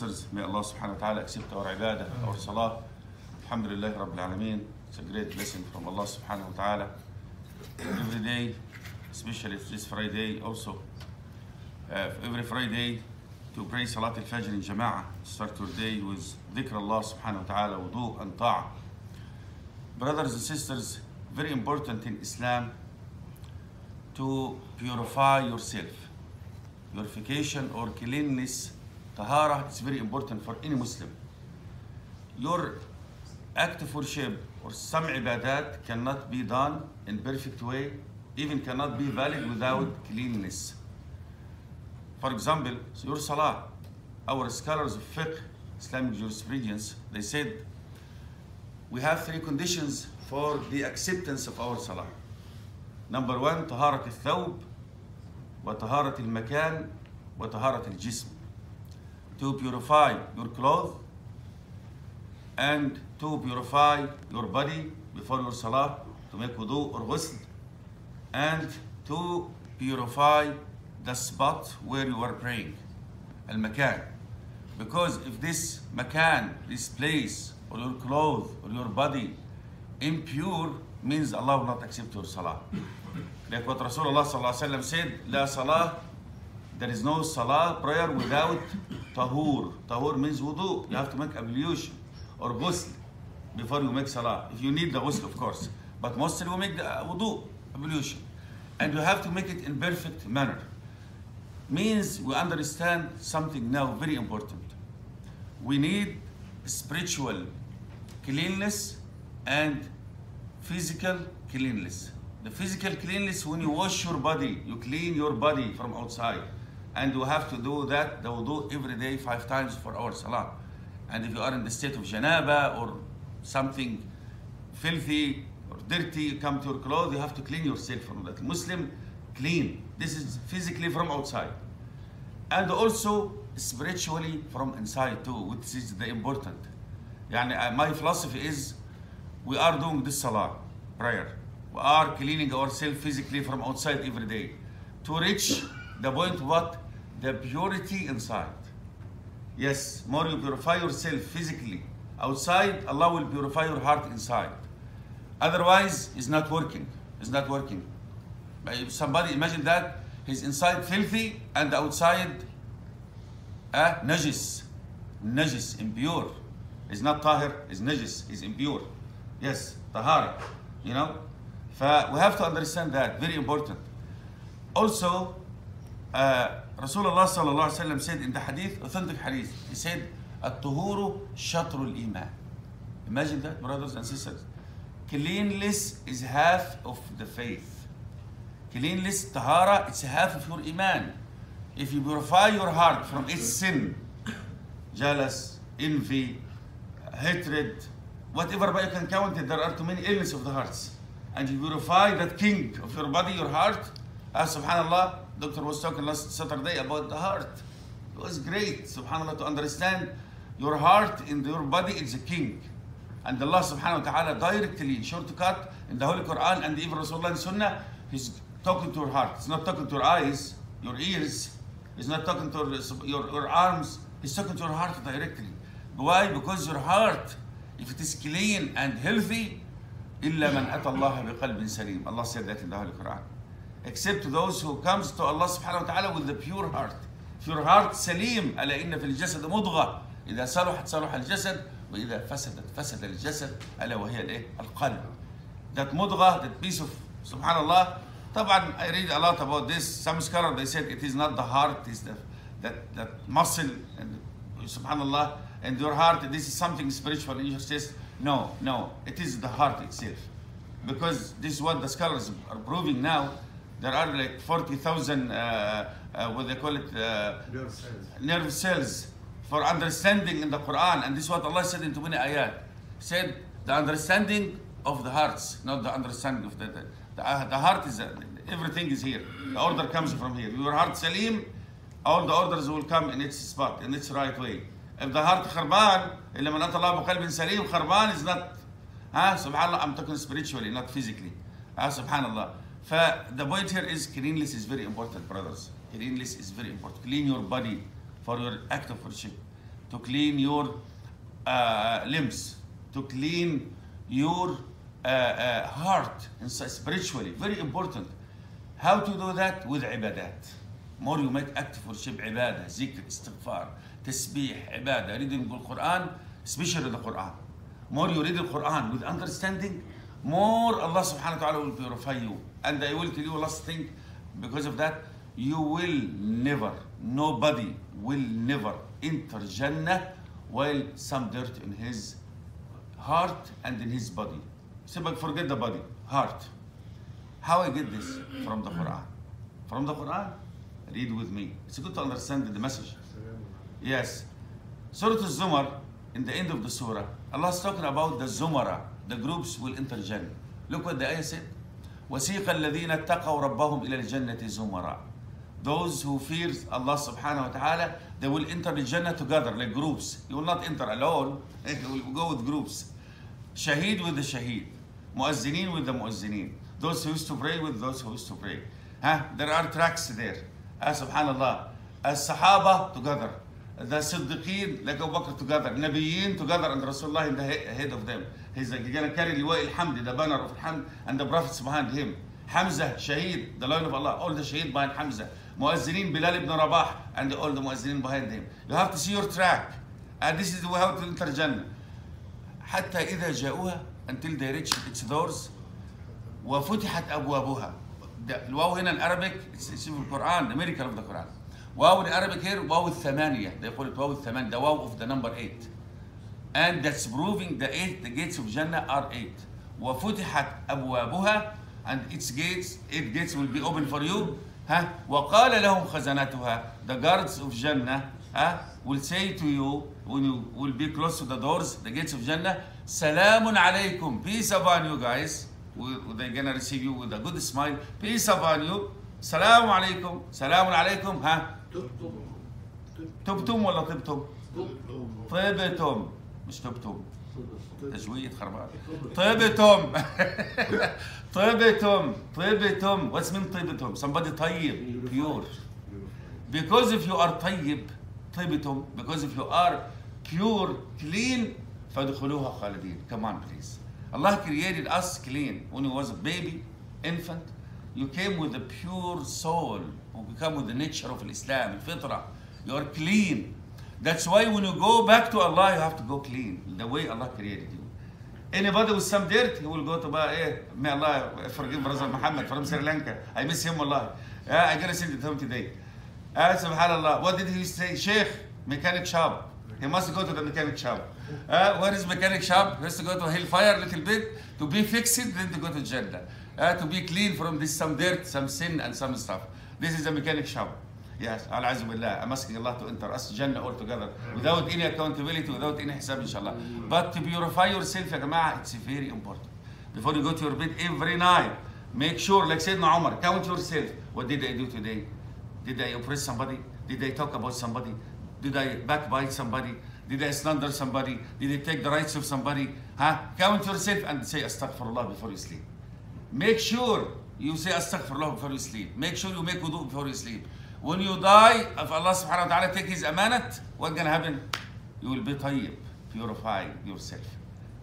sisters, may Allah subhanahu wa ta'ala accept our ibadah, our salah. Alhamdulillah Rabbil Alameen. It's a great blessing from Allah subhanahu wa ta'ala. Every day, especially this Friday also, uh, every Friday to pray Salat al-Fajr in Jama'ah. Start your day with dhikr Allah subhanahu wa ta'ala, wudu and ta'ah. Brothers and sisters, very important in Islam to purify yourself. Purification or cleanliness, tahara, is very important for any Muslim. Your act of worship or some ibadat cannot be done in perfect way, even cannot be valid without cleanliness. For example, your salah, our scholars of fiqh, Islamic jurisprudence, they said we have three conditions for the acceptance of our salah. Number one, طهارة الثوب وطهارة المكان وطهارة الجسم. To purify your clothes and to purify your body before your salah, to make wudu or ghusl, and to purify the spot where you are praying, al-makan. Because if this makan, this place, or your clothes, or your body, impure, means Allah will not accept your salah. Like what Rasulullah said, La salah, there is no salah prayer without tahur. Tahur means wudu. You have to make ablution or ghusl before you make salah. If you need the ghusl, of course. But mostly we make the wudu, ablution. And you have to make it in perfect manner. Means we understand something now very important. We need spiritual cleanliness and physical cleanliness. The physical cleanliness, when you wash your body, you clean your body from outside. And we have to do that, the wudu, every day, five times for our salah. And if you are in the state of janaba or something filthy or dirty, you come to your clothes, you have to clean yourself from that. Muslim, clean. This is physically from outside. And also spiritually from inside too, which is the important. Yani, uh, my philosophy is we are doing this salah, prayer. We are cleaning ourselves physically from outside every day to reach the point what? The purity inside. Yes, more you purify yourself physically outside, Allah will purify your heart inside. Otherwise, it's not working. It's not working. If somebody imagine that he's inside filthy and outside uh, najis. Najis, impure. It's not tahir, it's najis, it's impure. Yes, tahara. You know? We have to understand that, very important. Also, uh, Rasulullah sallallahu alaihi wasallam said in the hadith, authentic hadith, he said, الطهور شطر الإيمان. Imagine that, brothers and sisters. Cleanliness is half of the faith. Cleanliness, tahara, it's half of your iman. If you purify your heart from its sin, jealous, envy, hatred, whatever you can count it, there are too many illnesses of the hearts. And you purify that king of your body, your heart. Ah, subhanallah, doctor was talking last Saturday about the heart. It was great, subhanallah, to understand your heart in your body is a king. And Allah subhanahu wa ta'ala directly, shortcut in the Holy Quran and even Rasulullah and Sunnah, He's talking to your heart. He's not talking to your eyes, your ears. He's not talking to your, your, your arms. He's talking to your heart directly. Why? Because your heart, if it is clean and healthy, إلا من أتى الله بقلب سليم. Allah said that in the Holy Quran. Except those who comes to Allah subhanahu wa ta'ala with the pure heart. If your heart سليم ألا إن في الجسد مضغة إذا صلحت صلح الجسد وإذا فسدت فسد الجسد ألا وهي الإيه؟ القلب. That مضغة, that piece of subhanallah. طبعا I read a lot about this. Some scholars they said it is not the heart, it's the that that muscle and subhanallah and your heart. This is something spiritual in your chest. No, no, it is the heart itself. Because this is what the scholars are proving now. There are like 40,000, uh, uh, what they call it, uh, nerve cells for understanding in the Quran. And this is what Allah said in too many ayat. Said the understanding of the hearts, not the understanding of the, the, the, the heart is, uh, everything is here. The order comes from here. Your heart salim, all the orders will come in its spot, in its right way. If the heart خربان, إلا من أتى الله بقلب سليم, خربان is not, huh? subhanallah, I'm talking spiritually, not physically. Huh? Subhanallah. The point here is cleanliness is very important, brothers. Cleanliness is very important. Clean your body for your act of worship, to clean your uh, limbs, to clean your uh, uh, heart inside spiritually. Very important. How to do that? With ibadat. More you make act of worship, ibadah, zikr, istighfar, tasbih, ibadah, reading the Quran, especially the Quran. More you read the Quran with understanding, more Allah subhanahu wa ta'ala will purify you. And I will tell you last thing, because of that, you will never, nobody will never enter Jannah while some dirt in his heart and in his body. Simple, forget the body, heart. How I get this? From the Quran. From the Quran? Read with me. It's good to understand the message. Yes. Surah Al-Zumar, in the end of the surah, Allah is talking about the Zumara, the groups will enter Jannah. Look what the ayah said. وَسِيقَ الَّذِينَ اتَّقَوْا رَبَّهُمْ إِلَى الْجَنَّةِ زُمَرًا Those who fear Allah subhanahu wa ta'ala, they will enter the Jannah together, like groups. You will not enter alone, you will go with groups. Shaheed with the Shaheed. Muazzinin with the Muazzinin. Those who used to pray with those who used to pray. Huh? There are tracks there. Ah, subhanallah. As Sahaba together. The Siddiqeen, like Abu Bakr together. Nabiyyin together and Rasulullah in the he- head of them. He's like, to carry Liwa al-Hamd, the banner of Hamd, and the prophets behind him. Hamza, Shaheed, the Lion of Allah, all the Shaheed behind Hamza. Muazzinin, Bilal ibn Rabah, and all the Muazzinin behind him. You have to see your track. And this is how to enter Jannah. حتى إذا جاءوها until they reach its doors وفتحت أبوابها الواو هنا الأرابيك في القرآن the miracle of the Quran واو الأرابيك here واو they call it واو الثمانية the واو of the number eight and that's proving the eight the gates of Jannah are eight وفتحت أبوابها and its gates eight gates will be open for you ها وقال لهم خزنتها the guards of Jannah ها will say to you when you will be close to the doors the gates of Jannah سلام عليكم peace upon you guys they're gonna receive you with a good smile peace upon you سلام عليكم سلام عليكم ها تبتم ولا تبتم؟ طبتم. مش تبتم تجويد خربان. طبتم. طبتم. طبتم. واتس من طبتم? Somebody طيب. بيور because if you are طيب طبتم. Because if you are pure clean فادخلوها خالدين. كمان بليز الله created us clean. When he was a baby infant. You came with a pure soul. You come with the nature of Islam, fitrah. You are clean. That's why when you go back to Allah, you have to go clean, the way Allah created you. Anybody with some dirt, he will go to buy. eh, may Allah forgive Brother Muhammad from Sri Lanka. I miss him, Allah. Uh, eh, I gotta send it to him today. Uh, subhanallah. What did he say? Sheikh, mechanic shop. He must go to the mechanic shop. Uh, where is mechanic shop? He has to go to hellfire a little bit to be fixed, then to go to Jannah. Uh, to be clean from this some dirt, some sin, and some stuff. This is a mechanic shop. Yes, Billah. I'm asking Allah to enter us Jannah all together without any accountability, without any hisab, inshallah. But to purify yourself, ya jama'ah, it's very important. Before you go to your bed every night, make sure, like Sayyidina Umar, count yourself. What did I do today? Did I oppress somebody? Did I talk about somebody? Did I backbite somebody? Did I slander somebody? Did I take the rights of somebody? Huh? Count yourself and say astaghfirullah before you sleep. Make sure you say astaghfirullah before you sleep. Make sure you make wudu before you sleep. When you die, if Allah subhanahu wa ta'ala take his amanat, what's gonna happen? You will be tayyib, purify yourself.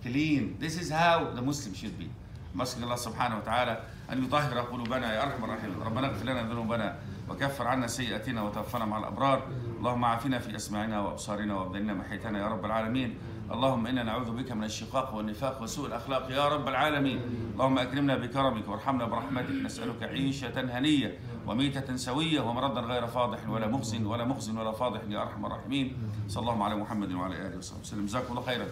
Clean. This is how the Muslim should be. مسك الله سبحانه وتعالى أن يطهر قلوبنا يا أرحم الراحمين ربنا اغفر لنا ذنوبنا وكفر عنا سيئاتنا وتوفنا مع الأبرار اللهم عافنا في أسماعنا وأبصارنا وأبداننا محيتنا يا رب العالمين اللهم إنا نعوذ بك من الشقاق والنفاق وسوء الأخلاق. يا رب العالمين اللهم أكرمنا بكرمك وارحمنا برحمتك. نسألك عيشة هنية وميتة سوية ومرضا غير فاضح ولا مخزن ولا مخزن ولا فاضح يا أرحم الراحمين. صلى الله على محمد وعلى آله وصحبه وسلم. جزاكم الله خيرا.